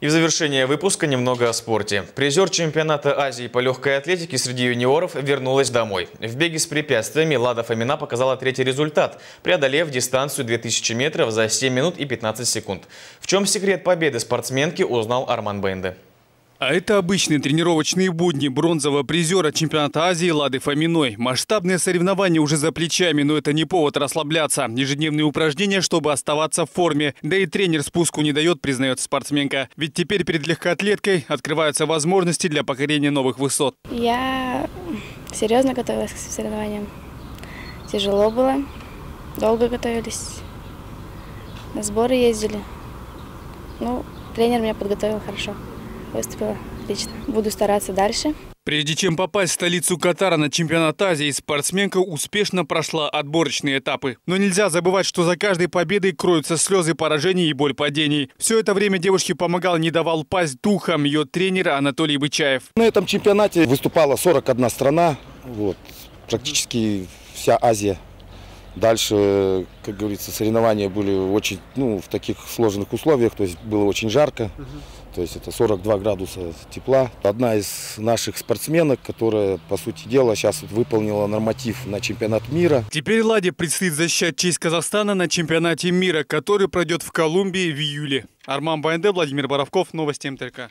И в завершение выпуска немного о спорте. Призер чемпионата Азии по легкой атлетике среди юниоров вернулась домой. В беге с препятствиями Лада Фомина показала третий результат, преодолев дистанцию 2000 метров за 7 минут и 15 секунд. В чем секрет победы спортсменки, узнал Арман Бенде. А это обычные тренировочные будни бронзового призера чемпионата Азии Лады Фоминой. Масштабные соревнования уже за плечами, но это не повод расслабляться. Ежедневные упражнения, чтобы оставаться в форме. Да и тренер спуску не дает, признает спортсменка. Ведь теперь перед легкоатлеткой открываются возможности для покорения новых высот. Я серьезно готовилась к соревнованиям. Тяжело было, долго готовились. На сборы ездили. Ну, тренер меня подготовил хорошо выступила отлично. Буду стараться дальше. Прежде чем попасть в столицу Катара на чемпионат Азии, спортсменка успешно прошла отборочные этапы. Но нельзя забывать, что за каждой победой кроются слезы поражений и боль падений. Все это время девушке помогал, не давал пасть духом ее тренер Анатолий Бычаев. На этом чемпионате выступала 41 страна, вот, практически вся Азия. Дальше, как говорится, соревнования были очень, ну, в таких сложных условиях, то есть было очень жарко. То есть это 42 градуса тепла. Одна из наших спортсменок, которая, по сути дела, сейчас выполнила норматив на чемпионат мира. Теперь Ладе предстоит защищать честь Казахстана на чемпионате мира, который пройдет в Колумбии в июле. Арман Байнде, Владимир Боровков, Новости МТК.